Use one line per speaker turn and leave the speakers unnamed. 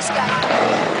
this guy.